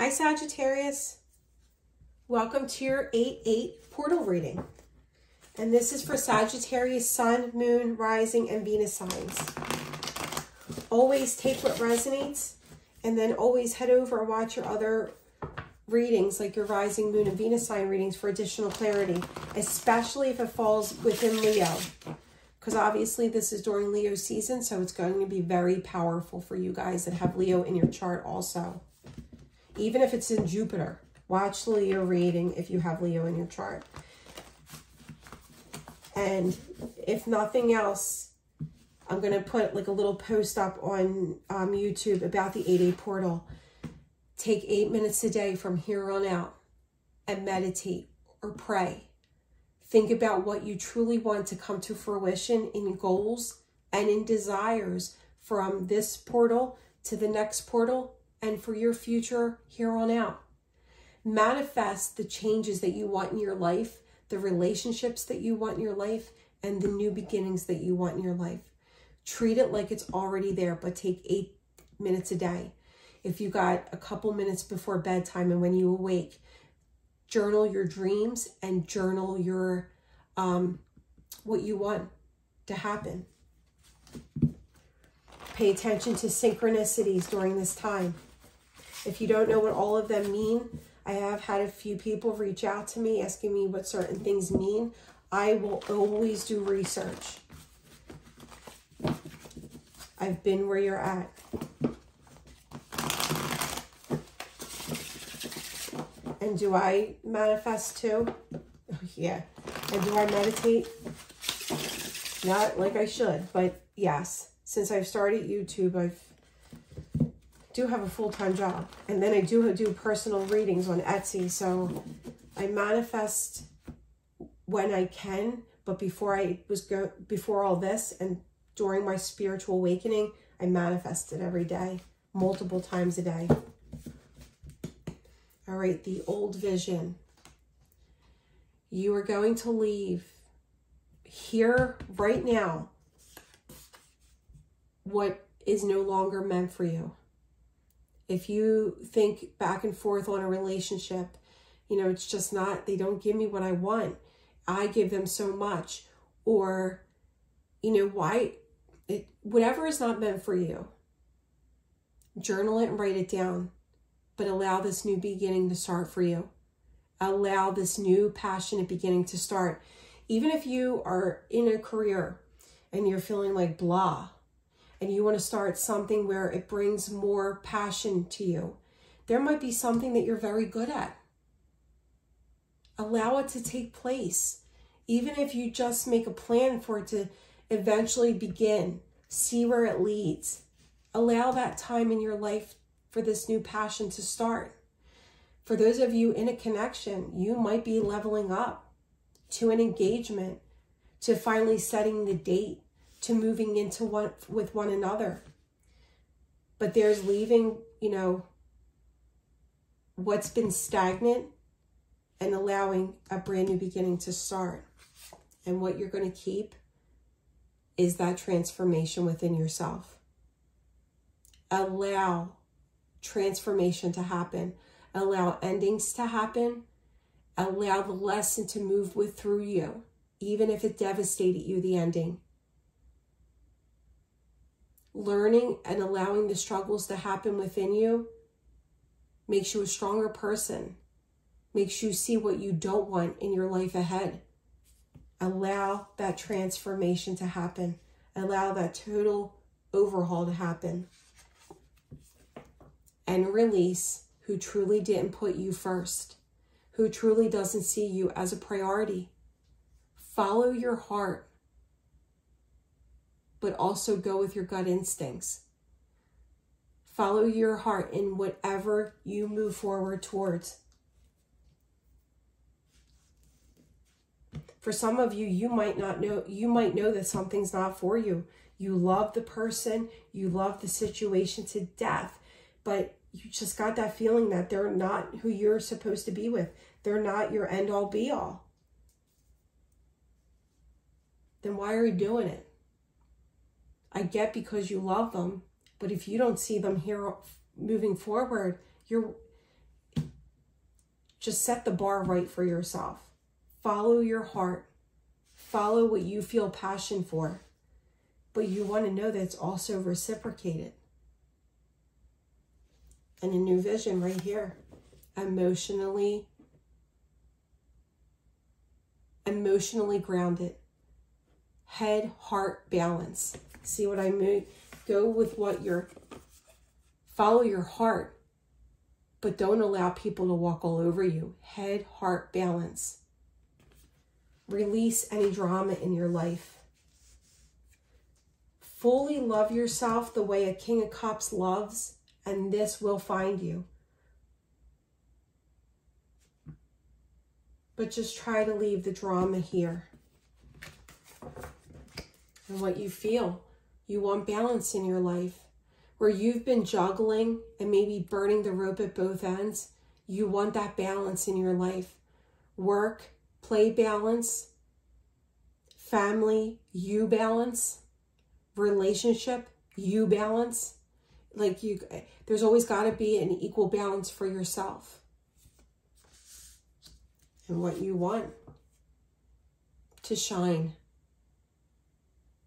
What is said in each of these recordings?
Hi, Sagittarius. Welcome to your 8-8 portal reading. And this is for Sagittarius, Sun, Moon, Rising, and Venus signs. Always take what resonates and then always head over and watch your other readings, like your Rising, Moon, and Venus sign readings for additional clarity, especially if it falls within Leo. Because obviously this is during Leo season, so it's going to be very powerful for you guys that have Leo in your chart also even if it's in Jupiter. Watch Leo reading if you have Leo in your chart. And if nothing else, I'm going to put like a little post up on um, YouTube about the 8-8 portal. Take eight minutes a day from here on out and meditate or pray. Think about what you truly want to come to fruition in goals and in desires from this portal to the next portal and for your future here on out. Manifest the changes that you want in your life, the relationships that you want in your life, and the new beginnings that you want in your life. Treat it like it's already there, but take eight minutes a day. If you got a couple minutes before bedtime and when you awake, journal your dreams and journal your um, what you want to happen. Pay attention to synchronicities during this time. If you don't know what all of them mean, I have had a few people reach out to me asking me what certain things mean. I will always do research. I've been where you're at. And do I manifest too? Oh, yeah. And do I meditate? Not like I should, but yes. Since I've started YouTube, I've do have a full-time job. And then I do do personal readings on Etsy. So I manifest when I can. But before I was go before all this and during my spiritual awakening, I manifested every day, multiple times a day. All right, the old vision. You are going to leave here right now what is no longer meant for you if you think back and forth on a relationship, you know, it's just not, they don't give me what I want. I give them so much. Or, you know, why, it, whatever is not meant for you, journal it and write it down. But allow this new beginning to start for you. Allow this new passionate beginning to start. Even if you are in a career and you're feeling like blah, and you want to start something where it brings more passion to you, there might be something that you're very good at. Allow it to take place. Even if you just make a plan for it to eventually begin, see where it leads. Allow that time in your life for this new passion to start. For those of you in a connection, you might be leveling up to an engagement, to finally setting the date, to moving into one with one another. But there's leaving, you know, what's been stagnant and allowing a brand new beginning to start. And what you're going to keep is that transformation within yourself. Allow transformation to happen. Allow endings to happen. Allow the lesson to move with through you, even if it devastated you, the ending learning and allowing the struggles to happen within you makes you a stronger person, makes you see what you don't want in your life ahead. Allow that transformation to happen. Allow that total overhaul to happen. And release who truly didn't put you first, who truly doesn't see you as a priority. Follow your heart but also go with your gut instincts. Follow your heart in whatever you move forward towards. For some of you, you might not know, you might know that something's not for you. You love the person, you love the situation to death, but you just got that feeling that they're not who you're supposed to be with. They're not your end all be all. Then why are you doing it? I get because you love them, but if you don't see them here moving forward, you're Just set the bar right for yourself. Follow your heart. Follow what you feel passion for. But you want to know that it's also reciprocated. And a new vision right here. Emotionally, emotionally grounded. Head, heart, balance. See what I mean? Go with what you're, follow your heart, but don't allow people to walk all over you. Head, heart, balance. Release any drama in your life. Fully love yourself the way a King of Cups loves, and this will find you. But just try to leave the drama here. And what you feel. You want balance in your life. Where you've been juggling and maybe burning the rope at both ends, you want that balance in your life. Work, play balance, family, you balance, relationship, you balance. Like you, there's always got to be an equal balance for yourself and what you want to shine.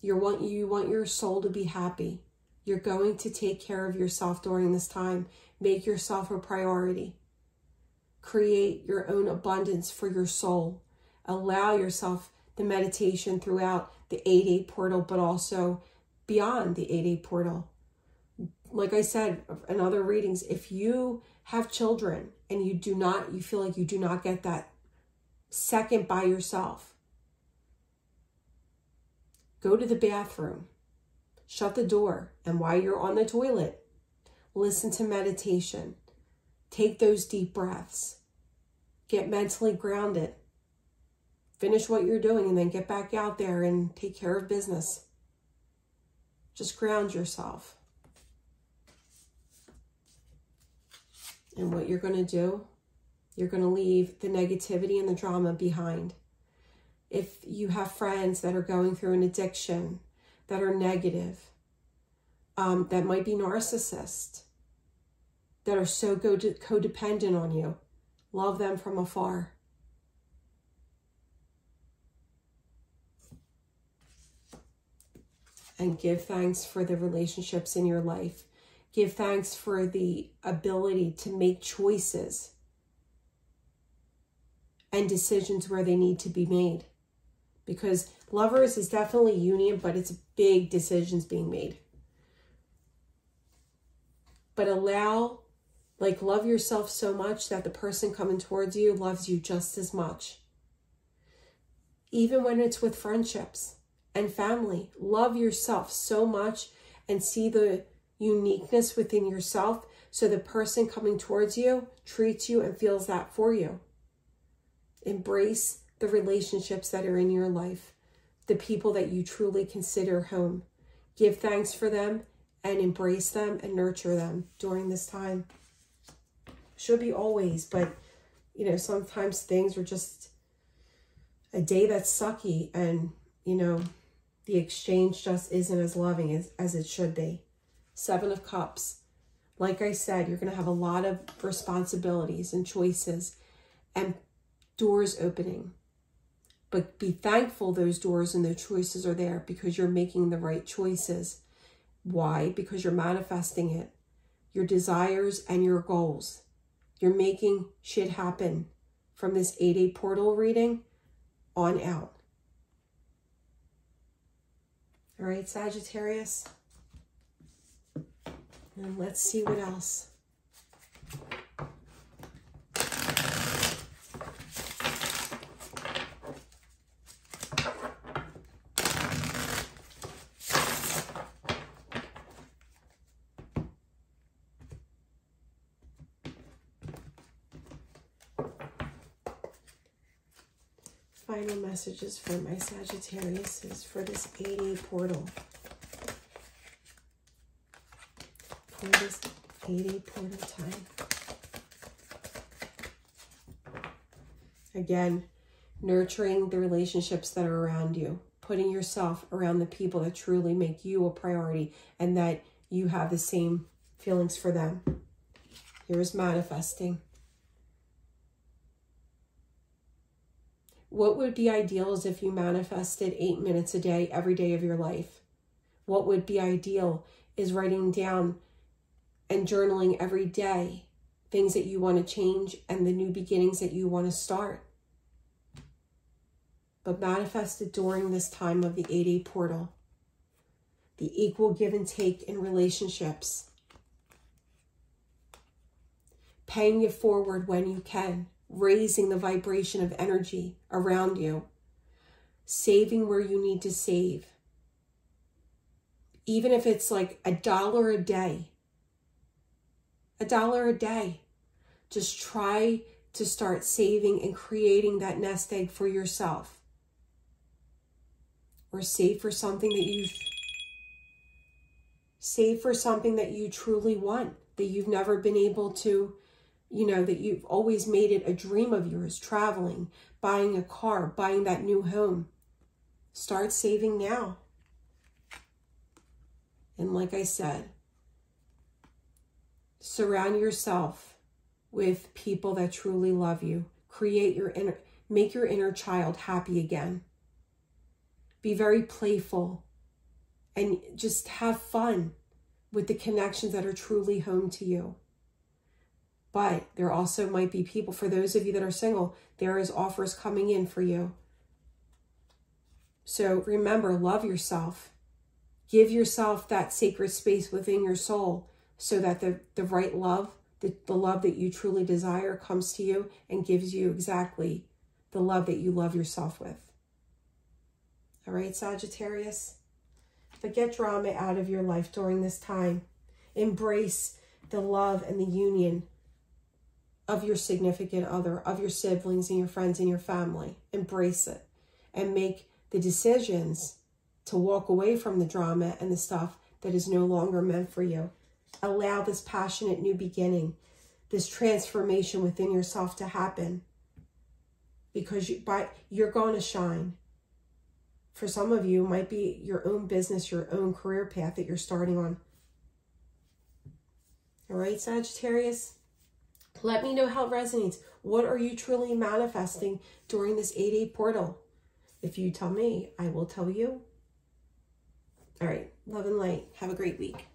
You want you want your soul to be happy. You're going to take care of yourself during this time. Make yourself a priority. Create your own abundance for your soul. Allow yourself the meditation throughout the 8-8 portal, but also beyond the 8-8 portal. Like I said in other readings, if you have children and you do not, you feel like you do not get that second by yourself, Go to the bathroom, shut the door, and while you're on the toilet, listen to meditation. Take those deep breaths. Get mentally grounded. Finish what you're doing and then get back out there and take care of business. Just ground yourself. And what you're going to do, you're going to leave the negativity and the drama behind if you have friends that are going through an addiction that are negative, um, that might be narcissists, that are so codependent on you, love them from afar. And give thanks for the relationships in your life. Give thanks for the ability to make choices and decisions where they need to be made because lovers is definitely union, but it's big decisions being made. But allow, like, love yourself so much that the person coming towards you loves you just as much. Even when it's with friendships and family, love yourself so much and see the uniqueness within yourself so the person coming towards you treats you and feels that for you. Embrace the relationships that are in your life, the people that you truly consider home. Give thanks for them and embrace them and nurture them during this time. Should be always, but you know, sometimes things are just a day that's sucky and, you know, the exchange just isn't as loving as, as it should be. Seven of Cups. Like I said, you're going to have a lot of responsibilities and choices and doors opening. But be thankful those doors and those choices are there because you're making the right choices. Why? Because you're manifesting it. Your desires and your goals. You're making shit happen from this 8-8 portal reading on out. All right, Sagittarius. And let's see what else. Final messages for my Sagittarius is for this 8-8 portal. For this 8-8 portal time. Again, nurturing the relationships that are around you. Putting yourself around the people that truly make you a priority and that you have the same feelings for them. Here's manifesting. What would be ideal is if you manifested eight minutes a day every day of your life. What would be ideal is writing down and journaling every day things that you want to change and the new beginnings that you want to start. But manifest it during this time of the 8A portal. The equal give and take in relationships. Paying it forward when you can. Raising the vibration of energy around you. Saving where you need to save. Even if it's like a dollar a day a dollar a day. Just try to start saving and creating that nest egg for yourself. Or save for something that you save for something that you truly want, that you've never been able to, you know, that you've always made it a dream of yours, traveling, buying a car, buying that new home. Start saving now. And like I said, Surround yourself with people that truly love you. Create your inner, make your inner child happy again. Be very playful and just have fun with the connections that are truly home to you. But there also might be people, for those of you that are single, there is offers coming in for you. So remember, love yourself. Give yourself that sacred space within your soul so that the, the right love, the, the love that you truly desire comes to you and gives you exactly the love that you love yourself with. All right, Sagittarius? But get drama out of your life during this time. Embrace the love and the union of your significant other, of your siblings and your friends and your family. Embrace it and make the decisions to walk away from the drama and the stuff that is no longer meant for you allow this passionate new beginning, this transformation within yourself to happen. Because you, by, you're going to shine. For some of you, might be your own business, your own career path that you're starting on. All right, Sagittarius? Let me know how it resonates. What are you truly manifesting during this 8-8 portal? If you tell me, I will tell you. All right, love and light. Have a great week.